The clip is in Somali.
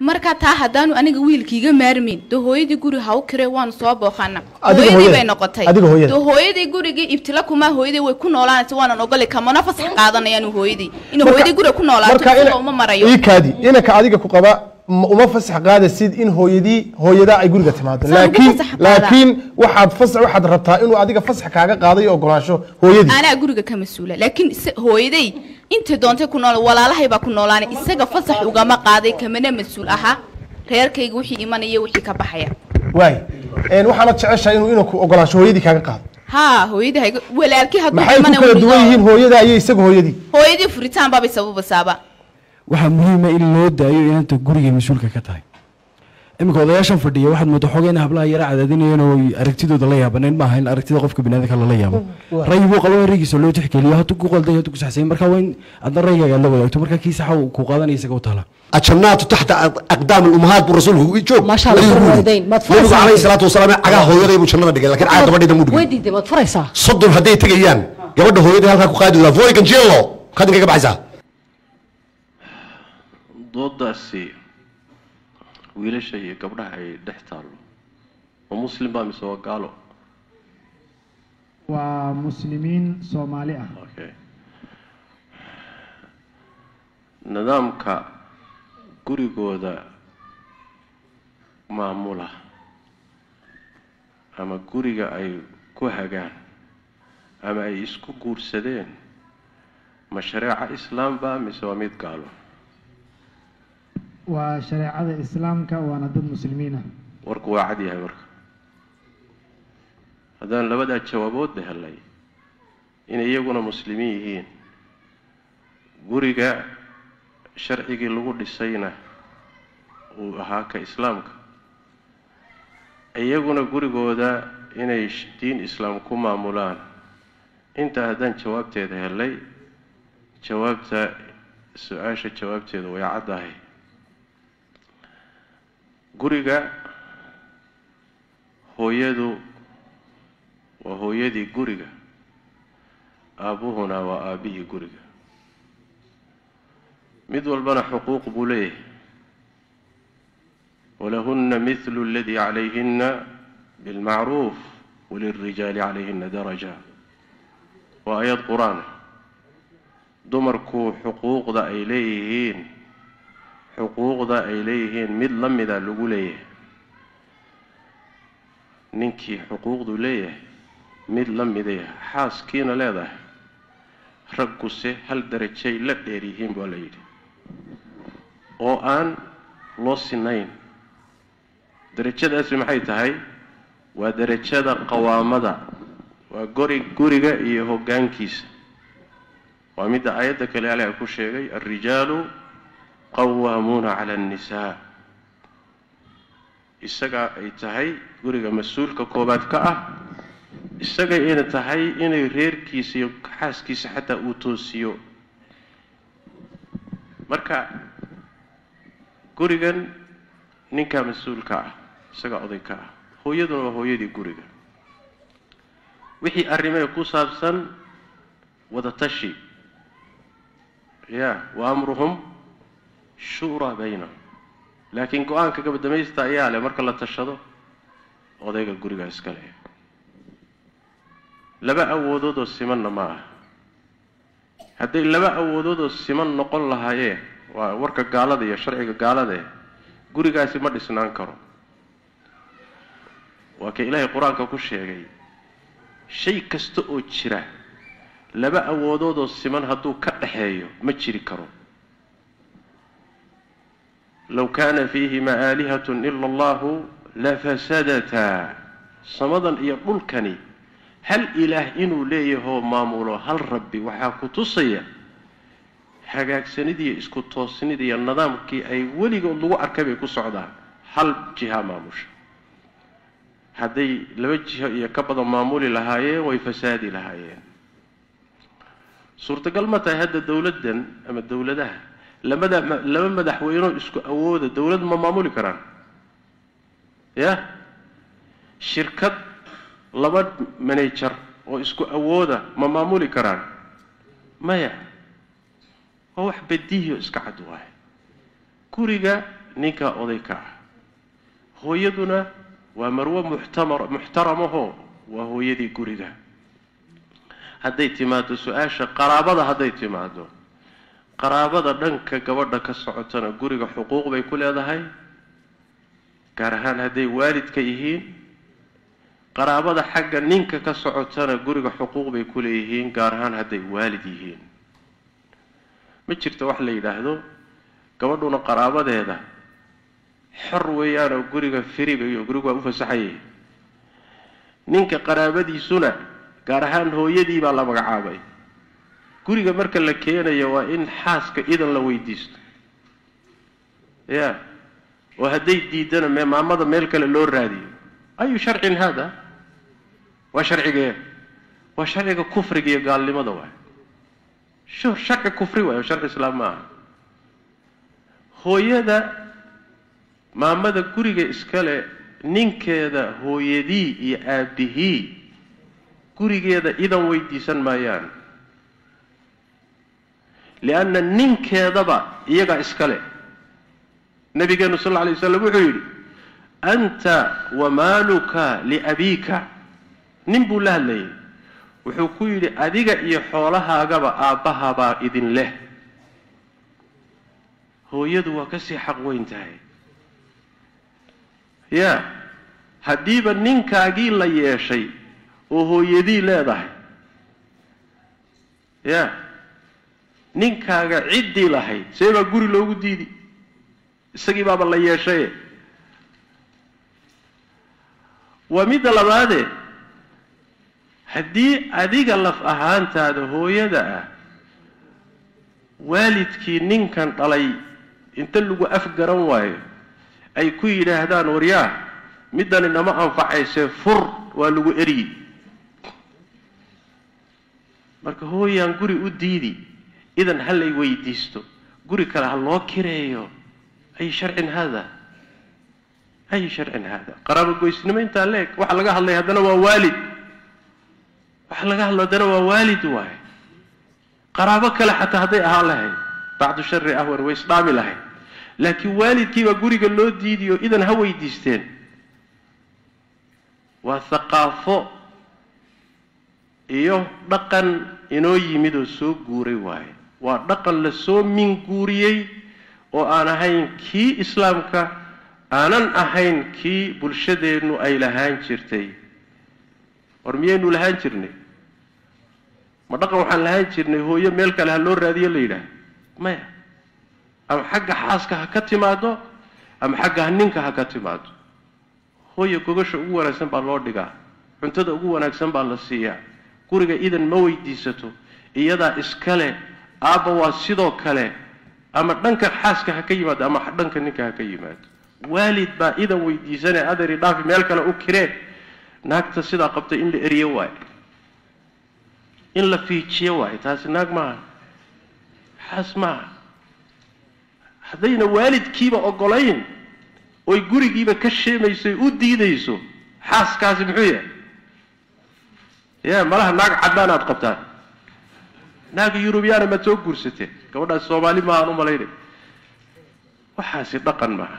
marka taa haddaanu aniga wiilkiiga maarmayn dee hooyadii guri ha u kire waanu soo booqana. Hooyadii bay noqotay. Dee hooyadii gurigii ibtila kuma hooyadii way ku noolaanaysa waanan ogolay kamana fasax qaadanayaanu hooyadii. In hooyadii guriga ku noolaato uma marayo. ii kaadi inanka adiga ku qaba ma- uma fasax qaadasid in hooyadii hooyada ay guriga timaado. Laakiin laakiin waxaad fasax waxaad rabtaa inuu adiga fasax kaaga qaado iyo ogolaansho hooyadii. Anaa guriga ka mas'uula laakiin hooyaday intay doontay ku nool walaalahay baa ku noolaanay isaga fasax ugama qaaday kamana mas'uul ahaa reerkayga wixii imanaya wixii ka baxaya. Waay een, waxaanad jeceshahay inuu inanku ogolaansho hooyadii kaaga qaado. Haa hooyadii hayga walaalkii hadduu maxay ku kala duwan yihiin hooyada iyo isaga hooyadii. Hooyadii furitaan baabay sababasaaba waxaa muhiima in loo daayo inanta guriga mas'uulka ka tahay iminka odayaashan fadhiya waxaad mooda xooga ah in hablaha yara cadaadinayeen oo aragtidooda la yaabanayn maaha in aragtida qofka biniadanka lala yaabo. Rayi buu qaba raygiisa loo tixgeliyo. Haduu ku qalday haduu ku saxsayin marka waa in adna raygaaga la wadaagto marka kii saxa ku qaadanaya isaga u tala. Ajanaatu taxta aqdaam alummahaad buu rasuulku joog nabigu calayhi salaatu wasalaam cagaa hooyaday buu jannada dhigay laakiin caga gabadheeda muu dhigay. Soddon hadday tegayaan gabadha hooyaday halkaa ku qaadi lahaa voiganjelo kadinkaga baxaysaa. Doodaasi wiilasha iyo gabdhaha ay dhex taallo ma muslim baa mise waa gaalo? Waa muslimiin soomaali ah. Okay nidaamka gurigooda maamula ama guriga ay ku hagaan ama ay isku guursadeen ma shareeco islaam baa mise waa mid gaalo waa shareecada islaamka waana dad muslimiin ah. Warku waa cad yahay marka haddaan labadaa jawaaboodba helay inay iyaguna muslimiin yihiin. Guriga sharcigii lagu dhisayna uu ahaa ka islaamka. Iyaguna gurigooda inay diin islaam ku maamulaan. Intaa haddaan jawaabteeda helay jawaabta su'aasha jawaabteeda way caddahay قرقة هو يدو وهو يدي أبو هنا وأبيه قرقة مذو البنى حقوق بوليه ولهن مثل الذي عليهن بالمعروف وللرجال عليهن درجة وآيات قرآن دمركو حقوق ذا إليهن xuquuqda ay leeyihiin mid la mida lagu leeyahay. Ninkii xuquuqdu leeyahay mid la midaya xaaskiina leedahay. Ragguse hal darajay la dheer yihiin baa la yidhi. Oo aan loo sinayn darajadaasi maxay tahay? Waa darajada qawaamada waa gori guriga iyo hoggaankiisa. Waa midda aayadda kale ale ku sheegay alrijaalu qawaamuuna cala annisaa isaga ay tahay guriga mas-uulka koobaad ka ah isagay ina tahay inay reerkiisa iyo xaaskiisa xataa uu toosiyo marka gurigan ninkaa mas-uulka ah isagaa oday ka ah hooyaduna waa hooyadii guriga wixii arrimee ku saabsan wadatashi ya wa amruhum shuuraa baynahum laakiin go'aanka gabadamaysta ayaa leh marka la tashado odayga gurigaa iska leh laba awoodoodoo simanna ma aha hadday laba awoodoodoo siman noqon lahaayeen waa warka gaalada iyo sharciga gaaladae gurigaasi ma dhisnaan karo waa ka ilaahay qur'aanka ku sheegay shay kasta oo jira laba awoodoodoo siman hadduu ka dhaxeeyo ma jiri karo لو كان فيهما آلهة إلا الله لفسدتا. صمدا يقول ملكني هل إله إنو ليه مامولو؟ هل ربي وحاكو تصيا حقاك سندي إسكتو سندي النظام كي أي ولي الله أركبه كسعدا هل جها ماموش؟ هذه لوجه إيا كبض مامولي لهاي ويفسادي لهاي صورت قلمة هذا الدولة دن أما الدولة ده. Laba madaxweynoo isku awooda dowlad ma maamuli karaan ya shirkad laba manager oo isku awooda ma maamuli karaan maya waa wax badiihi oo iska cad waaye guriga ninkaa oday ka ah hooyaduna waa marwo muxtamar muxtaramahoo waa hooyadii guriga hadday timaado su-aasha qaraabada hadday timaado qaraabada dhanka gabadha ka socotana guriga xuquuq bay ku leedahay gaar ahaan hadday waalidka yihiin. Qaraabada xagga ninka ka socotana guriga xuquuq bay ku leeyihiin gaar ahaan hadday waalid yihiin. Ma jirto wax la yidhaahdo? Gabadhuna qaraabadeeda xor weeyaanoo guriga firiga iyo gurigu waa u fasaxayay ninka qaraabadiisuna gaar ahaan hooyadii baa la magacaabay guriga marka la keenayo waa in xaaska idan la weydiisto. Ya oo hadday diidana me maamada meel kale loo raadiyo. Ayu sharcin haada? Waa sharcigee waa sharciga kufriga iyo gaalnimada waay sharci kufri waay sharci islaam ma aha. Hooyada maamada guriga iskale ninkeeda hooyadii iyo aabihii gurigeeda idan weydiisan maayaan lianna ninkeedaba iyagaa iskale nabigeenu sal lla alay waslam wuxuu yidhi anta wamaaluka liabiika nin buu la hadlayay wuxuu ku yidhi adiga iyo xoolahaagaba aabbahabaa idin leh hooyadu waa ka sii xaq weyn tahay ya haddiiba ninkaagii la yeeshay oo hooyadii leedahay ya ninkaaga ciddii lahayd. See baa guri loogu diidi. Isagii baaba la yeeshaye. Waa midda labaade haddii adiga laf ahaantaada hooyada ah waalidkii ninkan dhalay inta lagu afgaran waayo ay ku yidhaahdaan waryaa middani nama anfacaysee fur waa lagu eryi marka hooyaan guri u diidi weydiisto guri kale ha loo kireeyo ay sharcin haada ay sharcin haada qaraabo goysnimo intaa leeg waxa laga hadlay haddana waa waalid waxa laga hadlo haddana waa waalid waaye qaraabo kale xataa hadday ahaan lahayd bacdu shari ahwan way isdhaami lahayd laakiin waalidkiibaa guriga loo diidiyo idan ha weydiisteen waa thaqaafo iyo dhaqan inoo yimid oo soo guuray waaye waa dhaqan la soo minguuriyey oo aan ahayn kii islaamka aanan ahayn kii bulshadeennu ay lahaan jirtay. War miyaynu lahaan jirnay ma dhaqan waxaan lahaan jirnay hooyo meel kale ha loo raadiyo la yidhaah. Maya. Ama xagga xaaska ha ka timaado ama xagga ninka ha ka timaado hooyo gogasha ugu wanaagsan baa loo dhigaa cuntada ugu wanaagsan baa la siiyaa guriga idan ma weydiisato iyadaa iskale aabba waa sidoo kale ama dhanka xaaska ha ka yimaado ama dhanka ninka ha ka yimaado waalid baa idan weydiisanee adari dhaafi meel kale u kireen naagta sidaa qabtay in la eriyo waayo in la fiijiyo waayo taasi naag maaha xaas maaha haddayna waalidkiiba ogolayn oy gurigiiba ka sheemayso u diidayso xaaskaasi muxuu yahay ya malaha naag caddaan aad qabtaan naaga yurubiyaana maad soo guursateen gabadhaas soomaali maahaan u malaynay. Waxaasi dhaqan maaha